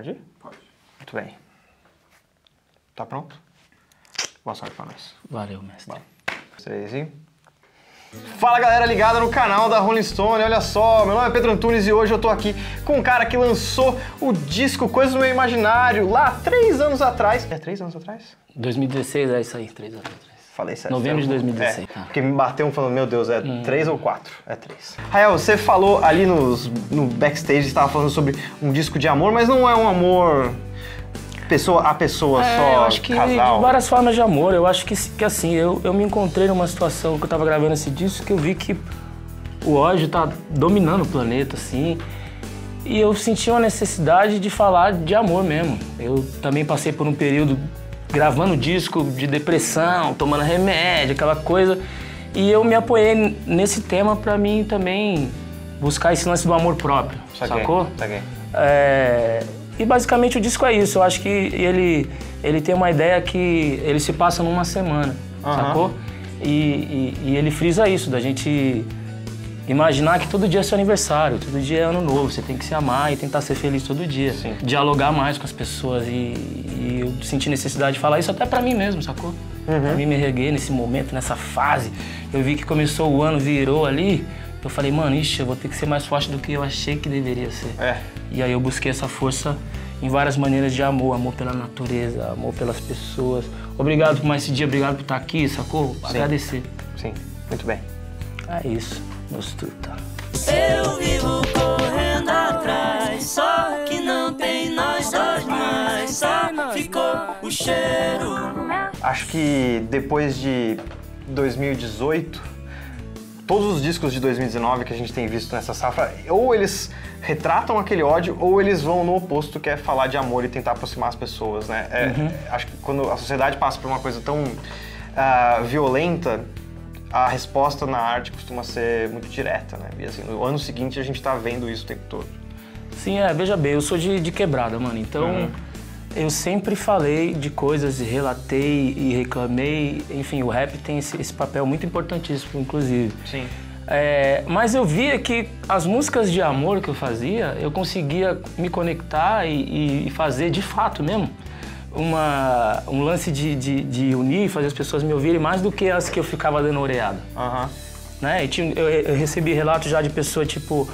Pode ir? Pode. Muito bem. Tá pronto? Boa sorte pra nós. Valeu, mestre. Três e... Fala galera ligada no canal da Rolling Stone, olha só, meu nome é Pedro Antunes e hoje eu tô aqui com um cara que lançou o disco Coisas do Meu Imaginário lá três anos atrás. É três anos atrás? 2016 é isso aí, três anos atrás. Falei certo. Novembro de certo? 2016, É, tá. porque me bateu um falando, meu Deus, é três ou quatro? É três. Rael, você falou ali nos, no backstage, estava falando sobre um disco de amor, mas não é um amor pessoa a pessoa, É, só eu acho que casal. várias formas de amor. Eu acho que, que assim, eu, eu me encontrei numa situação que eu tava gravando esse disco que eu vi que o ódio tá dominando o planeta, assim. E eu senti uma necessidade de falar de amor mesmo. Eu também passei por um período gravando disco de depressão, tomando remédio, aquela coisa. E eu me apoiei nesse tema pra mim também buscar esse lance do amor próprio, Saquei, sacou? saquei. É, e basicamente o disco é isso. Eu acho que ele, ele tem uma ideia que ele se passa numa semana, Aham. sacou? E, e- e ele frisa isso, da gente imaginar que todo dia é seu aniversário, todo dia é ano novo. Você tem que se amar e tentar ser feliz todo dia. Sim. Dialogar mais com as pessoas. E, e eu senti necessidade de falar isso até pra mim mesmo, sacou? Uhum. Pra mim me erguer nesse momento, nessa fase. Eu vi que começou o ano, virou ali. Eu falei, mano, ixi, eu vou ter que ser mais forte do que eu achei que deveria ser. É. E aí eu busquei essa força em várias maneiras de amor, amor pela natureza, amor pelas pessoas. Obrigado por mais esse dia, obrigado por estar aqui, sacou? Agradecer. Sim, muito bem. É isso, meus truta. Eu vivo correndo atrás, só que não tem nós dois mais. Só ficou o cheiro. Acho que depois de 2018, todos os discos de 2019 que a gente tem visto nessa safra, ou eles retratam aquele ódio, ou eles vão no oposto, que é falar de amor e tentar aproximar as pessoas, né? É, Acho que quando a sociedade passa por uma coisa tão ah, violenta, a resposta na arte costuma ser muito direta, né? E assim, no ano seguinte a gente tá vendo isso o tempo todo. Sim, é, veja bem, eu sou de, de quebrada, mano. Então, eu sempre falei de coisas, e relatei e reclamei. Enfim, o rap tem esse, esse papel muito importantíssimo, inclusive. Sim. É, mas eu via que as músicas de amor que eu fazia, eu conseguia me conectar e, e fazer de fato mesmo uma, um lance de, de, de unir, fazer as pessoas me ouvirem mais do que as que eu ficava dando oreada. Aham. Né? Tinha- eu, eu recebi relatos já de pessoa tipo,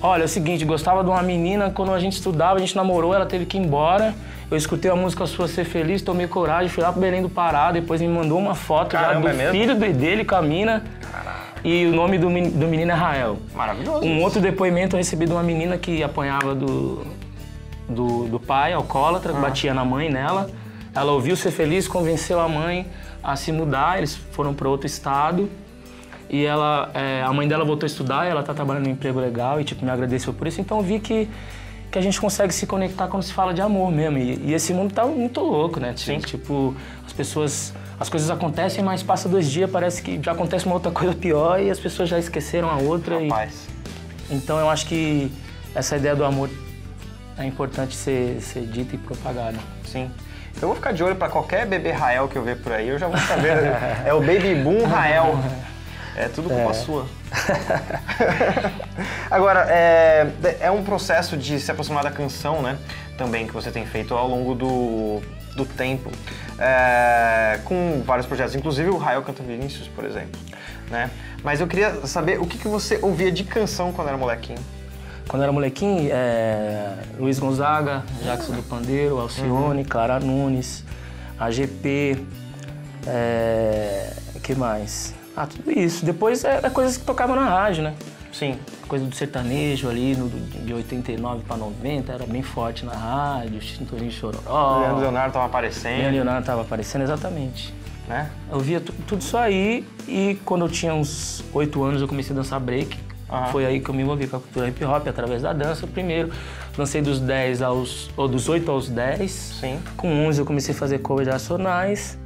olha, é o seguinte, gostava de uma menina, quando a gente estudava, a gente namorou, ela teve que ir embora. Eu escutei a música sua Ser Feliz, tomei coragem, fui lá pro Belém do Pará, depois me mandou uma foto já Caramba, do é filho dele com a mina. E o nome do, do menino é Rael. Maravilhoso. Um outro depoimento eu recebi de uma menina que apanhava do, do, do pai, alcoólatra, Ah. batia na mãe nela. Ela ouviu ser feliz, convenceu a mãe a se mudar, eles foram para outro estado. E ela, é, a mãe dela voltou a estudar, ela tá trabalhando num emprego legal e tipo, me agradeceu por isso. Então eu vi que, que a gente consegue se conectar quando se fala de amor mesmo. E, e esse mundo tá muito louco, né? Sim. Tipo, as pessoas. As coisas acontecem, mas passa dois dias, parece que já acontece uma outra coisa pior e as pessoas já esqueceram a outra. e- Rapaz. então eu acho que essa ideia do amor é importante ser, ser dita e propagada. Sim. Eu vou ficar de olho pra qualquer bebê Rael que eu ver por aí, eu já vou saber. é o Baby Boom Rael. É tudo culpa sua. Agora, é, é um processo de se aproximar da canção, né? Também que você tem feito ao longo do, do tempo. É, com vários projetos, inclusive o Rael Canta Vinícius, por exemplo. Né? Mas eu queria saber o que, que você ouvia de canção quando era molequinho. Quando eu era molequinho, é, Luiz Gonzaga, Jackson do Pandeiro, Alcione, Clara Nunes, AGP, é, que mais? Ah, tudo isso. Depois era coisas que tocavam na rádio, né? Sim. Coisa do sertanejo ali, no, de 89 para 90, era bem forte na rádio, Cinturinho Chororó. O Leandro Leonardo tava aparecendo. Leandro Leonardo tava aparecendo, exatamente. Né? Eu via tu- tudo isso aí e quando eu tinha uns oito anos eu comecei a dançar break. Aham. Foi aí que eu me envolvi com a cultura hip hop através da dança primeiro. Lancei dos 10 aos. ou dos 8 aos 10. Sim. Com 11 eu comecei a fazer cover de Racionais.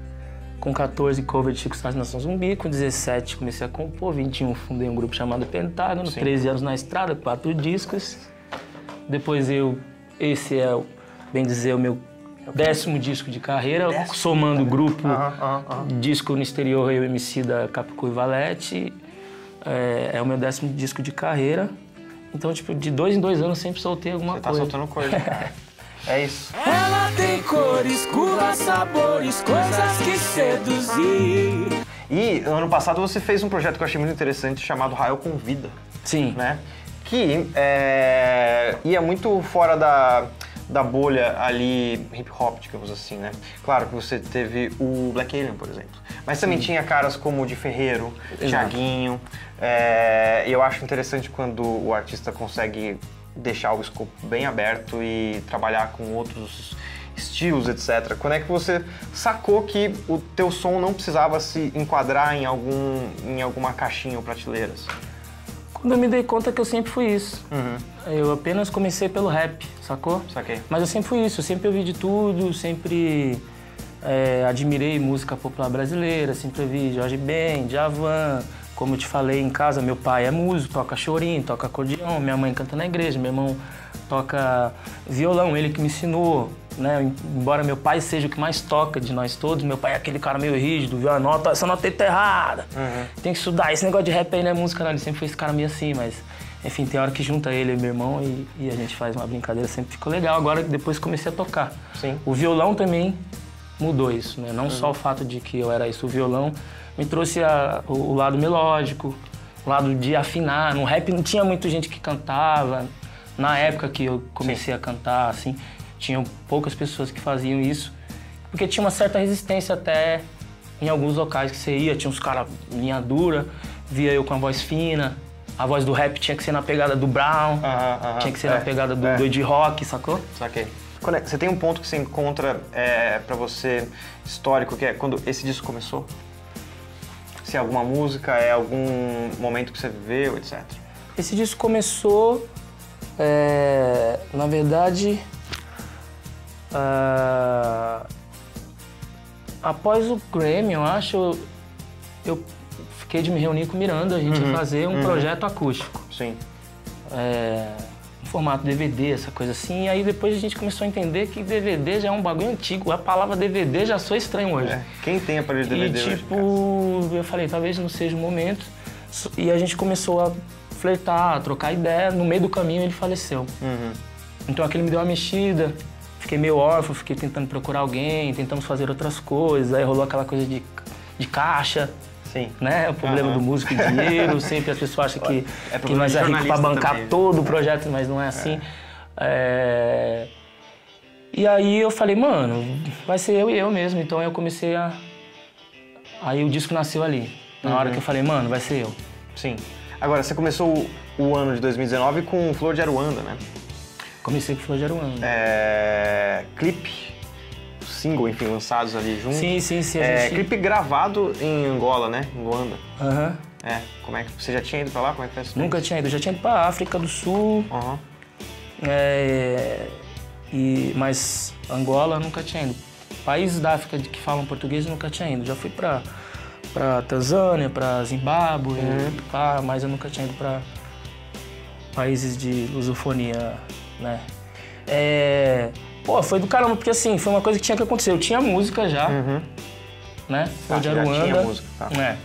Com 14 cover de Chico Sainz Nação Zumbi. Com 17 comecei a compor. 21 fundei um grupo chamado Pentágono. Sim. 13 anos na estrada, quatro discos. Depois eu. Esse é, bem dizer, o meu décimo disco de carreira, Décimo? somando o grupo aham, aham. disco no exterior, eu MC da Capicu e Valete. É, é o meu décimo disco de carreira. Então, tipo, de dois em dois anos eu sempre soltei alguma Você tá coisa. soltando coisa, cara. É isso. Ela tem cores, curvas, sabores, coisas que seduzir. E ano passado você fez um projeto que eu achei muito interessante chamado Raio Convida, Sim. né? Que é, ia muito fora da, da bolha ali hip hop, digamos assim, né? Claro que você teve o Black Alien, por exemplo. Mas também tinha caras como o de Ferreiro, Exato. Thiaguinho. É, eu acho interessante quando o artista consegue deixar o escopo bem aberto e trabalhar com outros estilos, etc. Quando é que você sacou que o teu som não precisava se enquadrar em algum em alguma caixinha ou prateleira? assim? Quando eu me dei conta que eu sempre fui isso. Uhum. Eu apenas comecei pelo rap, sacou? Saquei. Mas eu sempre fui isso, eu sempre ouvi de tudo, sempre é, admirei música popular brasileira, sempre ouvi Jorge Ben, Djavan. Como eu te falei, em casa meu pai é músico, toca chorinho, toca acordeão, minha mãe canta na igreja, meu irmão toca violão, ele que me ensinou, né? Embora meu pai seja o que mais toca de nós todos, meu pai é aquele cara meio rígido, viu a nota, essa nota aí tá errada, tem que estudar, esse negócio de rap aí não é música não, ele sempre foi esse cara meio assim, mas enfim, tem hora que junta ele e meu irmão e, e a gente faz uma brincadeira, sempre ficou legal. Agora que depois comecei a tocar. Sim. O violão também mudou isso, né? Não só o fato de que eu era isso, o violão me trouxe a- o, o lado melódico, o lado de afinar. No rap não tinha muita gente que cantava. Na época que eu comecei a cantar, assim, tinham poucas pessoas que faziam isso, porque tinha uma certa resistência até em alguns locais que você ia, tinha uns caras linha dura, via eu com a voz fina. A voz do rap tinha que ser na pegada do Brown, tinha que ser É, na pegada do, é. do Ed Rock, sacou? Saquei. É- você tem um ponto que você encontra é, para você histórico, que é quando esse disco começou? Se é alguma música, é algum momento que você viveu, etc. Esse disco começou, é, na verdade, ah, após o Grammy, eu acho, eu, fiquei de me reunir com o Miranda, a gente ia fazer um projeto acústico. Sim. é, em formato DVD, essa coisa assim. E aí depois a gente começou a entender que DVD já é um bagulho antigo. A palavra DVD já sou estranho hoje. É. Quem tem aparelho de E DVD hoje? tipo, eu falei, talvez não seja o momento. E a gente começou a flertar, a trocar ideia. No meio do caminho ele faleceu. Uhum. Então aquilo me deu uma mexida. Fiquei meio órfão, fiquei tentando procurar alguém, tentamos fazer outras coisas. Aí rolou aquela coisa de, de caixa, Sim. né? O problema Aham. do músico e dinheiro. Sempre as pessoas acham que, É que nós é rico pra jornalista bancar também. todo o projeto, mas não é assim. É, E aí eu falei, mano, vai ser eu e eu mesmo. Então eu comecei a. Aí o disco nasceu ali. Na hora que eu falei, mano, vai ser eu. Sim. Agora, você começou o, o ano de 2019 com Flor de Aruanda, né? Comecei com Aruanda. É, clipe, single, enfim, lançados ali juntos. Sim, sim, sim. É, gente... clipe gravado em Angola, né? Em Luanda. Aham. É, como é que você já tinha ido pra lá? Como é que foi essa Nunca tinha ido. Já tinha ido pra África do Sul, Aham. é, e, mas Angola nunca tinha ido. Países da África que falam português nunca tinha ido. Já fui pra, pra Tanzânia, pra Zimbábue, pá, mas eu nunca tinha ido pra países de lusofonia, né? É, pô, foi do caramba, porque assim, foi uma coisa que tinha que acontecer. Eu tinha música já, né? Foi Ah, de já tinha Aruanda. música, tá. É.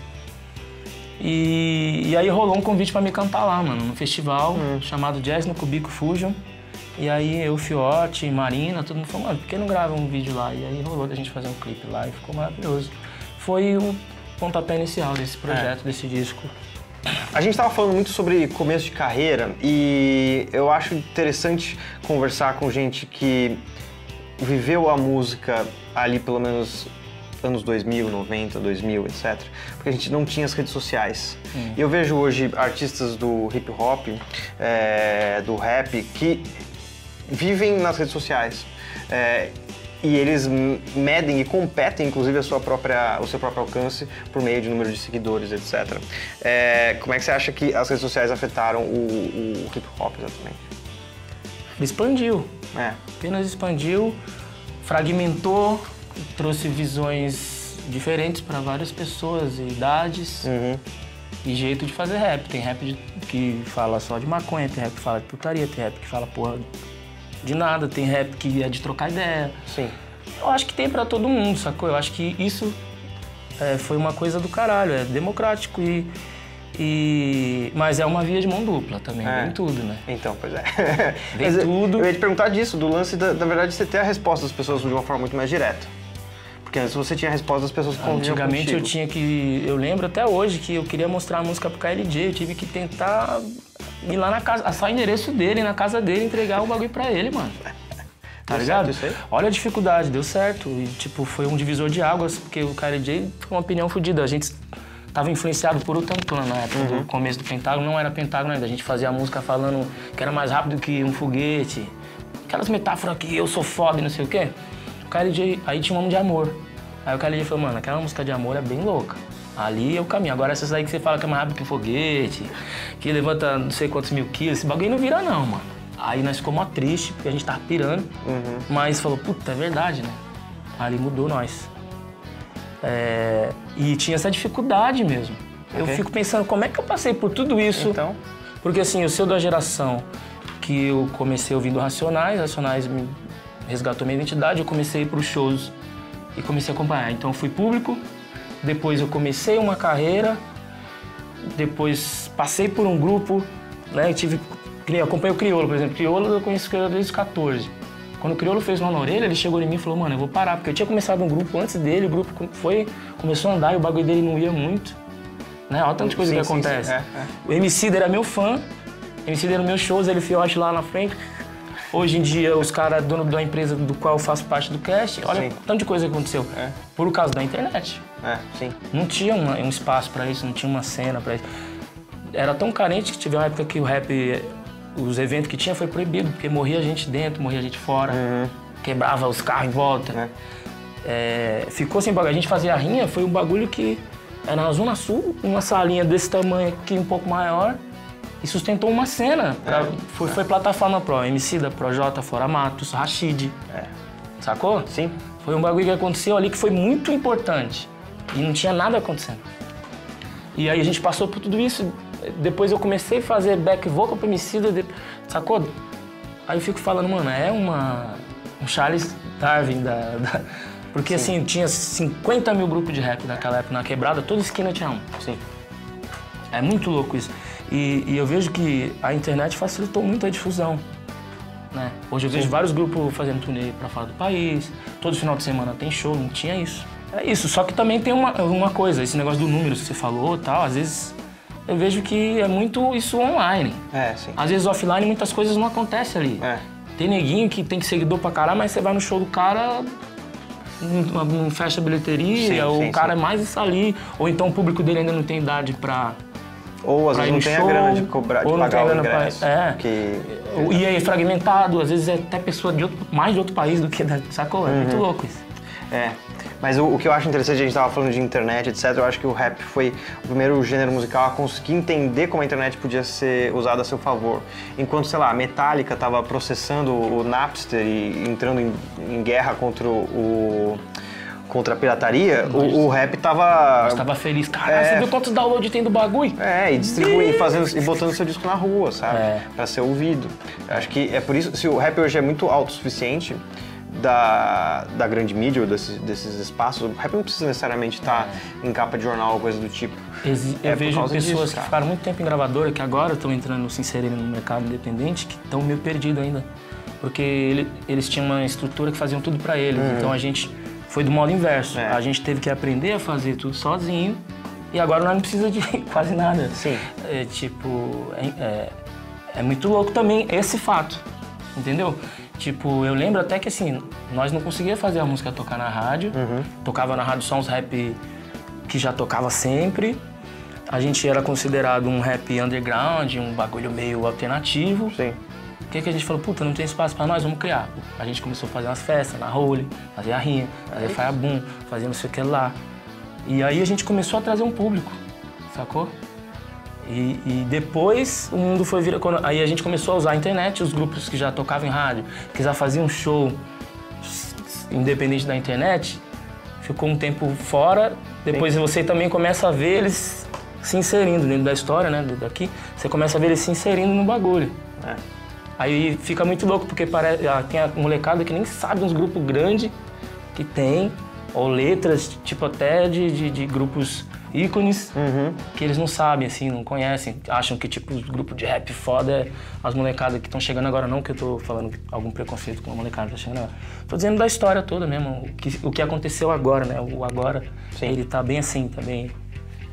E, e aí rolou um convite pra me cantar lá, mano, num festival Hum. chamado Jazz no Cubico Fusion. E aí eu, Fiote, Marina, todo mundo falou, mano, por que não grava um vídeo lá? E aí rolou da gente fazer um clipe lá e ficou maravilhoso. Foi o pontapé inicial desse projeto, desse disco. A gente estava falando muito sobre começo de carreira e eu acho interessante conversar com gente que viveu a música ali pelo menos anos 2000, 90, 2000, etc. Porque a gente não tinha as redes sociais. E eu vejo hoje artistas do hip hop, é, do rap, que vivem nas redes sociais. É, e eles medem e competem, inclusive, a sua própria, o seu próprio alcance por meio de número de seguidores, etc. É, como é que você acha que as redes sociais afetaram o, o hip hop exatamente? Expandiu, É, apenas expandiu, fragmentou, trouxe visões diferentes para várias pessoas, e idades uhum, e jeito de fazer rap. Tem rap que fala só de maconha, tem rap que fala de putaria, tem rap que fala porra de nada, tem rap que é de trocar ideia. sim. Eu acho que tem pra todo mundo, sacou? Eu acho que isso é, foi uma coisa do caralho, é democrático e, E... Mas é uma via de mão dupla também, É. vem tudo, né? Então, pois é. Vem tudo. Eu ia te perguntar disso, do lance, da, na verdade, você ter a resposta das pessoas de uma forma muito mais direta. Porque antes você tinha a resposta das pessoas que conviviam Antigamente eu contigo. tinha que. Eu lembro até hoje que eu queria mostrar a música pro KLJ, eu tive que tentar ir lá na casa, achar o endereço dele, na casa dele, entregar o bagulho pra ele, mano. Tá Deu ligado? Olha a dificuldade, deu certo. E, tipo, foi um divisor de águas, porque o KLJ foi uma opinião fodida. A gente tava influenciado por o Tantan na época Uhum. do começo do Pentágono, não era Pentágono ainda. A gente fazia a música falando que era mais rápido que um foguete. Aquelas metáforas que eu sou foda e não sei o quê. O KLJ, aí tinha um nome de amor. Aí o KLJ falou, mano, aquela música de amor é bem louca. Ali é o caminho. Agora essas aí que você fala que é mais rápido que foguete, que levanta não sei quantos mil quilos, esse bagulho não vira não, mano. Aí nós ficamos mó triste, porque a gente tava pirando. Uhum. Mas falou, puta, é verdade, né? Ali mudou nós. É, e tinha essa dificuldade mesmo. Eu Ok. fico pensando, como é que eu passei por tudo isso? Então, Porque assim, eu sou da geração que eu comecei ouvindo Racionais, Racionais me resgatou minha identidade, eu comecei a ir pros shows e comecei a acompanhar. Então eu fui público, depois eu comecei uma carreira, depois passei por um grupo, né? Eu tive, acompanhei o Criolo, por exemplo. Criolo eu conheço o Criolo desde os 14. Quando o Criolo fez Mão na Orelha, ele chegou em mim e falou, mano, eu vou parar, porque eu tinha começado um grupo antes dele, o grupo foi, começou a andar e o bagulho dele não ia muito. Né? Olha tanta coisa Sim, que sim, sim. acontece. É, é. O MC era meu fã, o MC era meus shows, ele fiote lá na frente. Hoje em dia, os caras, dono da empresa do qual eu faço parte do cast, olha Sim. tanto de coisa que aconteceu. É. Por causa da internet. é, sim. Não tinha uma- um espaço pra isso, não tinha uma cena pra isso. Era tão carente que teve uma época que o rap, os eventos que tinha foi proibido, porque morria gente dentro, morria gente fora, quebrava os carros em volta. É. É, ficou sem bagulho. A gente fazia a rinha, foi um bagulho que era na Zona Sul, uma salinha desse tamanho aqui, um pouco maior, e sustentou uma cena. pra- foi, foi plataforma Pro, MC da Projota, Fora Matos, Rashid. É. Sacou? Sim. Foi um bagulho que aconteceu ali que foi muito importante. E não tinha nada acontecendo. E aí a gente passou por tudo isso. Depois eu comecei a fazer back vocal pro Emicida, de- sacou? Aí eu fico falando, mano, é uma... Um Charles Darwin da... da- Porque assim, tinha 50 mil grupos de rap naquela época, na quebrada, toda esquina tinha um. Sim. É muito louco isso. E, e eu vejo que a internet facilitou muito a difusão. Né? Hoje eu vejo vários grupos fazendo turnê pra fora do país, todo final de semana tem show, não tinha isso. É isso, só que também tem uma, uma coisa, esse negócio do número que você falou e tal, às vezes eu vejo que é muito isso online. É, sim. Às vezes offline muitas coisas não acontecem ali. É. Tem neguinho que tem seguidor pra caralho, mas você vai no show do cara, não, não fecha a bilheteria, Sim, ou sim, o cara sim. é mais isso ali, ou então o público dele ainda não tem idade pra, Ou às vezes não tem show, a grana de cobrar, de pagar o grana pra- ingresso. é. Que... E aí fragmentado, às vezes é até pessoa de outro, mais de outro país do que da. Sacou? É Uhum. muito louco isso. É. Mas o, o que eu acho interessante, a gente tava falando de internet, etc. Eu acho que o rap foi o primeiro gênero musical a conseguir entender como a internet podia ser usada a seu favor. Enquanto, sei lá, a Metallica tava processando o Napster e entrando em, em guerra contra o. contra a pirataria, o, o rap tava. Eu tava feliz. Caralho, É. você viu quantos downloads tem do bagulho? É, e distribuindo, fazendo e botando seu disco na rua, sabe? É. Pra ser ouvido. Acho que é por isso, se o rap hoje é muito autossuficiente da, da grande mídia ou desses, desses espaços, o rap não precisa necessariamente estar em capa de jornal ou coisa do tipo. Exi- É eu vejo pessoas disso, que cara. ficaram muito tempo em gravadora, que agora estão entrando, se inserindo no mercado independente, que estão meio perdidos ainda. Porque ele- eles tinham uma estrutura que faziam tudo pra eles. Então a gente foi do modo inverso. É. A gente teve que aprender a fazer tudo sozinho. E agora nós não precisa de quase nada. Sim. É tipo, é, é- é muito louco também esse fato, entendeu? Tipo, eu lembro até que assim, nós não conseguíamos fazer a música tocar na rádio. Uhum. Tocava na rádio só uns rap que já tocava sempre. A gente era considerado um rap underground, um bagulho meio alternativo. Sim. O que, que a gente falou? Puta, não tem espaço pra nós, vamos criar. A gente começou a fazer umas festas na Role, fazer a rinha, fazer Firebum, fazer não sei o que lá. E aí a gente começou a trazer um público, sacou? E, e depois o mundo foi virar. quando- Aí a gente começou a usar a internet, os grupos que já tocavam em rádio, que já faziam um show independente da internet, ficou um tempo fora. Depois você também começa a ver eles se inserindo dentro da história, né? Daqui, você começa a ver eles se inserindo no bagulho. É. Aí fica muito louco, porque parece, ah, tem a molecada que nem sabe uns grupos grandes que tem, ou letras, tipo até de, de, de grupos ícones que eles não sabem, assim, não conhecem. Acham que, tipo, grupo de rap foda é as molecadas que estão chegando agora. Não que eu tô falando algum preconceito com a molecada que tá chegando agora. Tô dizendo da história toda mesmo, o que, o que aconteceu agora, né? O agora, ele tá bem assim, tá bem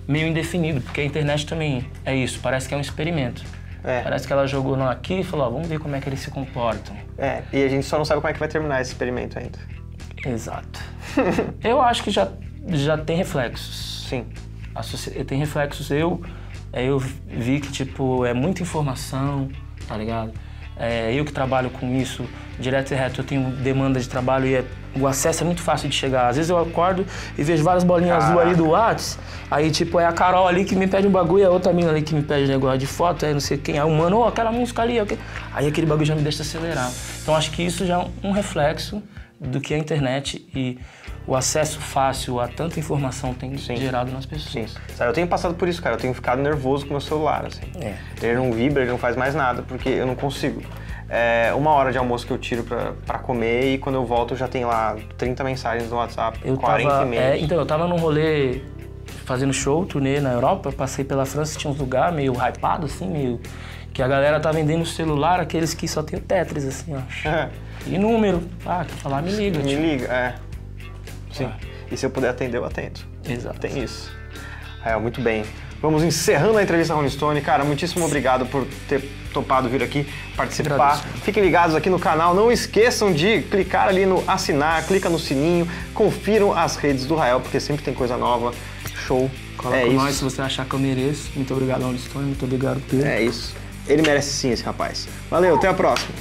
meio indefinido, porque a internet também é isso, parece que é um experimento. É. Parece que ela jogou não aqui e falou, ó, vamos ver como é que eles se comportam. É, e a gente só não sabe como é que vai terminar esse experimento ainda. Exato. eu acho que já, já tem reflexos. Sim. Tem reflexos. Eu, é, eu vi que, tipo, é muita informação, tá ligado? É, eu que trabalho com isso, direto e reto, eu tenho demanda de trabalho e é- o acesso é muito fácil de chegar. Às vezes eu acordo e vejo várias bolinhas azul ali do Whats, aí, tipo, é a Carol ali que me pede um bagulho, a outra mina ali que me pede negócio de foto, aí não sei quem, aí o mano, ô, aquela música ali, ok? aí aquele bagulho já me deixa acelerar. Então acho que isso já é um reflexo do que a internet e o acesso fácil a tanta informação tem Sim. gerado nas Sim. pessoas. Sabe, eu tenho passado por isso, cara. Eu tenho ficado nervoso com o meu celular, assim. É. Ele não vibra, ele não faz mais nada, porque eu não consigo. É uma hora de almoço que eu tiro pra, pra comer e quando eu volto já tem lá 30 mensagens no WhatsApp, Eu 40 tava, e-mails. é, então, eu tava num rolê fazendo show, turnê na Europa, passei pela França, tinha uns lugares meio hypado, assim, meio... Que a galera tá vendendo celular, aqueles que só tem o Tetris, assim, ó. É, E número. Ah, quer falar, me liga. me tipo. liga, é. Sim. E se eu puder atender, eu atendo. Exato. Tem isso. É, muito bem. Vamos encerrando a entrevista Rolling Stone. Cara, muitíssimo obrigado por ter topado vir aqui participar. Agradeço. Fiquem ligados aqui no canal. Não esqueçam de clicar ali no assinar, clica no sininho, confiram as redes do Rael, porque sempre tem coisa nova. Show. Cola é nós se você achar que eu mereço. Muito obrigado, Rolling Stone. Muito obrigado, Pedro. É isso. Ele merece sim, esse rapaz. Valeu, até a próxima.